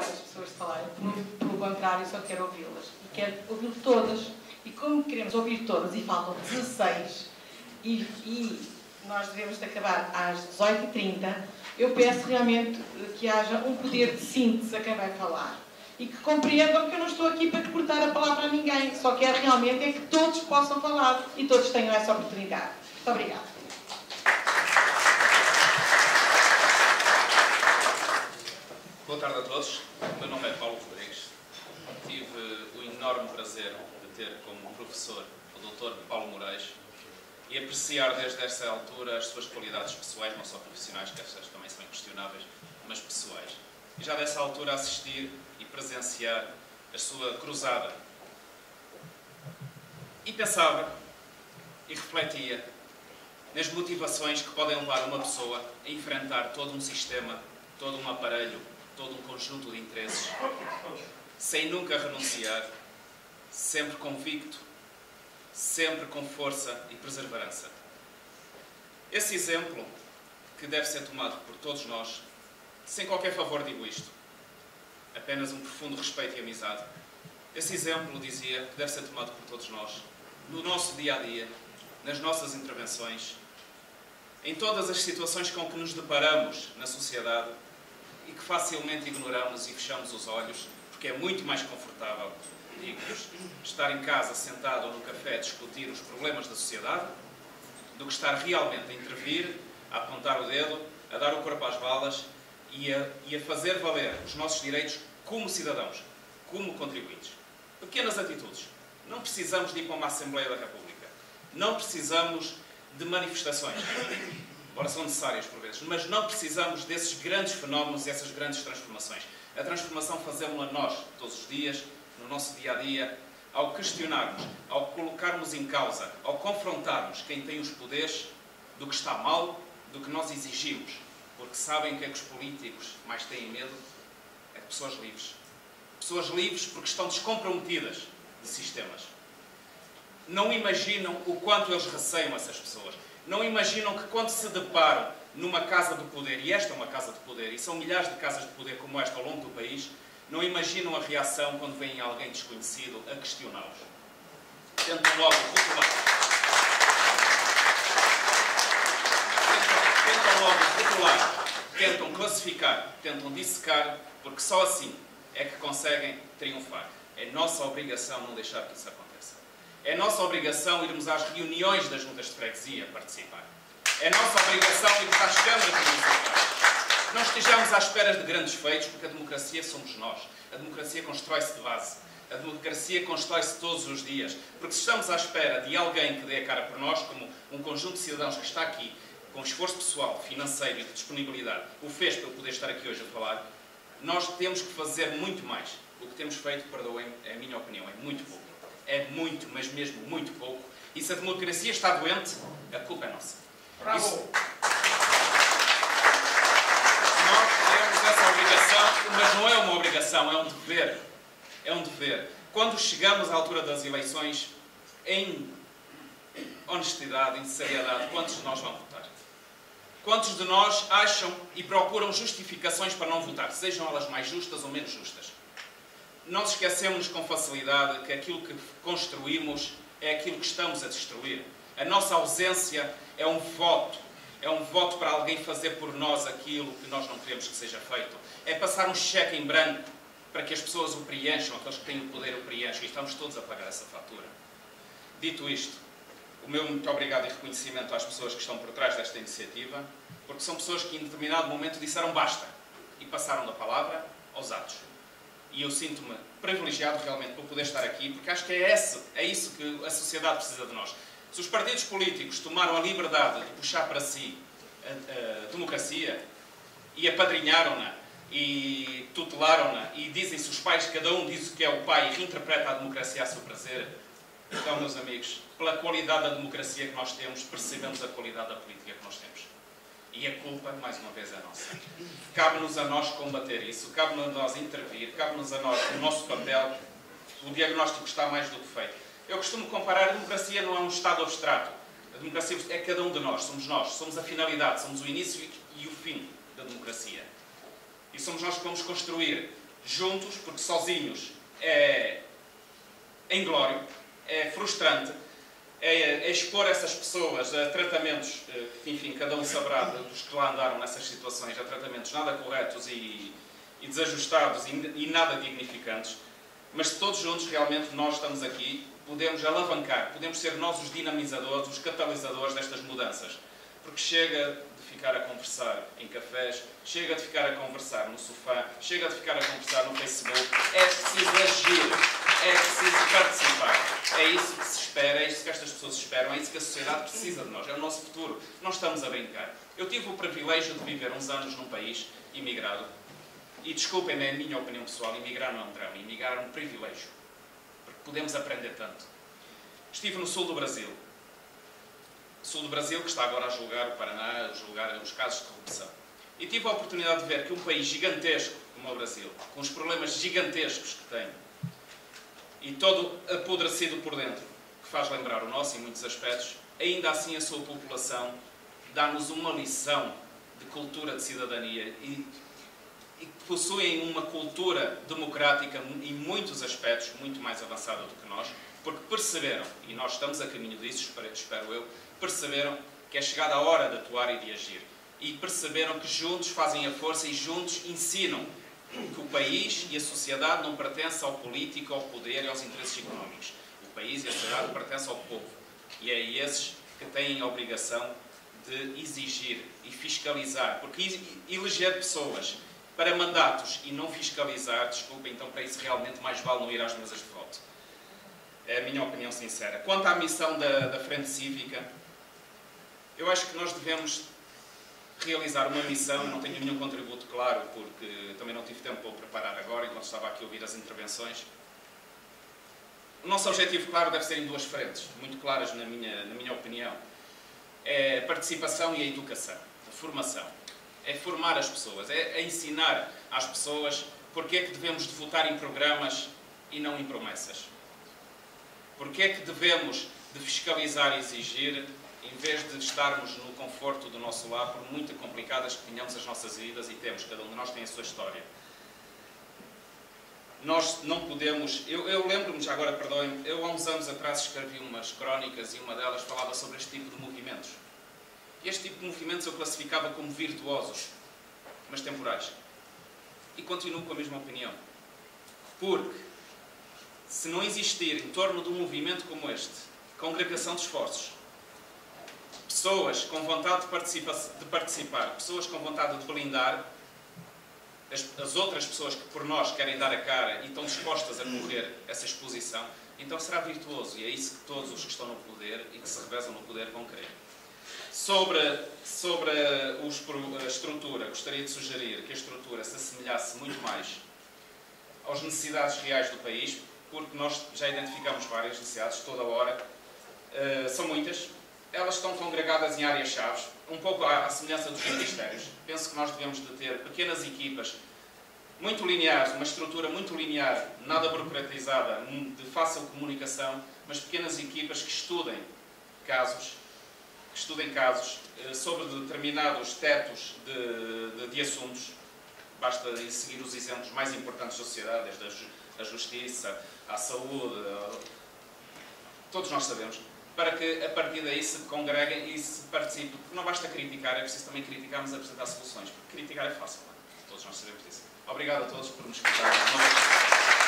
as pessoas falarem. Pelo contrário, só quero ouvi-las. E quero ouvir todas. E como queremos ouvir todas, e faltam 16, e, e nós devemos de acabar às 18h30, eu peço realmente que haja um poder de síntese a quem vai falar. E que compreendam que eu não estou aqui para cortar a palavra a ninguém. Só quero realmente é que todos possam falar e todos tenham essa oportunidade. Muito obrigada. Boa tarde a todos. O meu nome é Paulo Rodrigues. Tive o enorme prazer de ter como professor o Dr. Paulo Moraes e apreciar desde essa altura as suas qualidades pessoais, não só profissionais, que estas também são inquestionáveis, mas pessoais. E já dessa altura assistir e presenciar a sua cruzada. E pensava e refletia nas motivações que podem levar uma pessoa a enfrentar todo um sistema, todo um aparelho, todo um conjunto de interesses, sem nunca renunciar, sempre convicto, sempre com força e perseverança. Esse exemplo, que deve ser tomado por todos nós, sem qualquer favor digo isto, apenas um profundo respeito e amizade. Esse exemplo, dizia, que deve ser tomado por todos nós, no nosso dia a dia, nas nossas intervenções, em todas as situações com que nos deparamos na sociedade e que facilmente ignoramos e fechamos os olhos, porque é muito mais confortável, estar em casa sentado ou no café a discutir os problemas da sociedade, do que estar realmente a intervir, a apontar o dedo, a dar o corpo às balas e a, e a fazer valer os nossos direitos como cidadãos, como contribuintes. Pequenas atitudes. Não precisamos de ir para uma Assembleia da República. Não precisamos de manifestações, embora são necessárias por vezes, mas não precisamos desses grandes fenómenos e essas grandes transformações. A transformação fazemos-la nós, todos os dias, no nosso dia a dia, ao questionarmos, ao colocarmos em causa, ao confrontarmos quem tem os poderes do que está mal, do que nós exigimos, porque sabem que é que os políticos mais têm medo é de pessoas livres. Pessoas livres porque estão descomprometidas de sistemas não imaginam o quanto eles receiam essas pessoas. Não imaginam que quando se deparam numa casa de poder, e esta é uma casa de poder, e são milhares de casas de poder como esta ao longo do país, não imaginam a reação quando vem alguém desconhecido a questioná-los. Tentam logo rotular. Tentam, tentam logo rotular. Tentam classificar. Tentam dissecar, porque só assim é que conseguem triunfar. É nossa obrigação não deixar que isso aconteça. É nossa obrigação irmos às reuniões das juntas de freguesia participar. É nossa obrigação irmos às câmaras municipais. Não estejamos à espera de grandes feitos, porque a democracia somos nós. A democracia constrói-se de base. A democracia constrói-se todos os dias. Porque se estamos à espera de alguém que dê a cara por nós, como um conjunto de cidadãos que está aqui, com esforço pessoal, financeiro e de disponibilidade, o fez para eu poder estar aqui hoje a falar, nós temos que fazer muito mais. O que temos feito, perdoem, é a minha opinião, é muito pouco é muito, mas mesmo muito pouco. E se a democracia está doente, a culpa é nossa. Bravo! Isso... Nós temos essa obrigação, mas não é uma obrigação, é um dever. É um dever. Quando chegamos à altura das eleições, em honestidade, em seriedade, quantos de nós vão votar? Quantos de nós acham e procuram justificações para não votar, sejam elas mais justas ou menos justas? Nós esquecemos com facilidade que aquilo que construímos é aquilo que estamos a destruir. A nossa ausência é um voto. É um voto para alguém fazer por nós aquilo que nós não queremos que seja feito. É passar um cheque em branco para que as pessoas o preencham, aqueles que têm o poder o preencham, e estamos todos a pagar essa fatura. Dito isto, o meu muito obrigado e reconhecimento às pessoas que estão por trás desta iniciativa, porque são pessoas que em determinado momento disseram basta e passaram da palavra aos atos e eu sinto-me privilegiado realmente por poder estar aqui, porque acho que é, esse, é isso que a sociedade precisa de nós. Se os partidos políticos tomaram a liberdade de puxar para si a, a democracia e apadrinharam-na e tutelaram-na e dizem-se os pais, cada um diz o que é o pai e reinterpreta a democracia a seu prazer, então, meus amigos, pela qualidade da democracia que nós temos, percebemos a qualidade da política que nós temos. E a culpa, mais uma vez, é nossa. Cabe-nos a nós combater isso, cabe-nos a nós intervir, cabe-nos a nós o nosso papel. O diagnóstico está mais do que feito. Eu costumo comparar, a democracia não é um Estado abstrato. A democracia é cada um de nós, somos nós, somos a finalidade, somos o início e o fim da democracia. E somos nós que vamos construir juntos, porque sozinhos é, inglório, é frustrante, é, é, expor essas pessoas a tratamentos, eh, que, enfim, cada um saberá dos que lá andaram nessas situações, a tratamentos nada corretos e, e desajustados e, e nada dignificantes, mas todos juntos realmente nós estamos aqui, podemos alavancar, podemos ser nós os dinamizadores, os catalisadores destas mudanças. Porque chega ficar a conversar em cafés, chega de ficar a conversar no sofá, chega de ficar a conversar no Facebook. É preciso agir, é preciso participar. É isso que se espera, é isso que estas pessoas esperam, é isso que a sociedade precisa de nós, é o nosso futuro. Não estamos a brincar. Eu tive o privilégio de viver uns anos num país imigrado. E desculpem, é a minha opinião pessoal, imigrar não é um drama, imigrar é um privilégio. Porque podemos aprender tanto. Estive no sul do Brasil, sul do Brasil, que está agora a julgar o Paraná, a julgar os casos de corrupção. E tive a oportunidade de ver que um país gigantesco como o Brasil, com os problemas gigantescos que tem, e todo apodrecido por dentro, que faz lembrar o nosso em muitos aspectos, ainda assim a sua população dá-nos uma lição de cultura de cidadania e, e possuem uma cultura democrática em muitos aspectos muito mais avançada do que nós, porque perceberam, e nós estamos a caminho disso, espero eu, perceberam que é chegada a hora de atuar e de agir. E perceberam que juntos fazem a força e juntos ensinam que o país e a sociedade não pertencem ao político, ao poder e aos interesses económicos. O país e a sociedade pertencem ao povo. E é esses que têm a obrigação de exigir e fiscalizar. Porque eleger pessoas para mandatos e não fiscalizar, desculpa, então para isso realmente mais vale não ir às mesas de voto. É a minha opinião sincera. Quanto à missão da, da Frente Cívica, eu acho que nós devemos realizar uma missão, não tenho nenhum contributo claro, porque também não tive tempo para o preparar agora, enquanto estava aqui a ouvir as intervenções. O nosso objetivo, claro, deve ser em duas frentes, muito claras na minha, na minha opinião. É a participação e a educação, a formação. É formar as pessoas, é, é ensinar às pessoas porque é que devemos de votar em programas e não em promessas. Porque é que devemos de fiscalizar e exigir em vez de estarmos no conforto do nosso lar, por muito complicadas que tenhamos as nossas vidas, e temos, cada um de nós tem a sua história. Nós não podemos. Eu, eu lembro-me, já agora perdoem-me, eu há uns anos atrás escrevi umas crónicas e uma delas falava sobre este tipo de movimentos. Este tipo de movimentos eu classificava como virtuosos, mas temporais. E continuo com a mesma opinião. Porque, se não existir em torno de um movimento como este, congregação de esforços, pessoas com vontade de, de participar, pessoas com vontade de blindar as, as, outras pessoas que por nós querem dar a cara e estão dispostas a correr essa exposição, então será virtuoso e é isso que todos os que estão no poder e que se revezam no poder vão querer. Sobre, sobre os, a estrutura, gostaria de sugerir que a estrutura se assemelhasse muito mais às necessidades reais do país, porque nós já identificamos várias necessidades toda a hora. Uh, são muitas, elas estão congregadas em áreas-chave, um pouco à, semelhança dos ministérios. Penso que nós devemos de ter pequenas equipas muito lineares, uma estrutura muito linear, nada burocratizada, de fácil comunicação, mas pequenas equipas que estudem casos, que estudem casos eh, sobre determinados tetos de, de, de assuntos. Basta seguir os exemplos mais importantes da sociedade, desde a justiça, à saúde, todos nós sabemos para que a partir daí se congreguem e se participem. Porque não basta criticar, é preciso também criticar, mas apresentar soluções. Porque criticar é fácil, não? É? todos nós sabemos disso. Obrigado a todos por nos escutarem.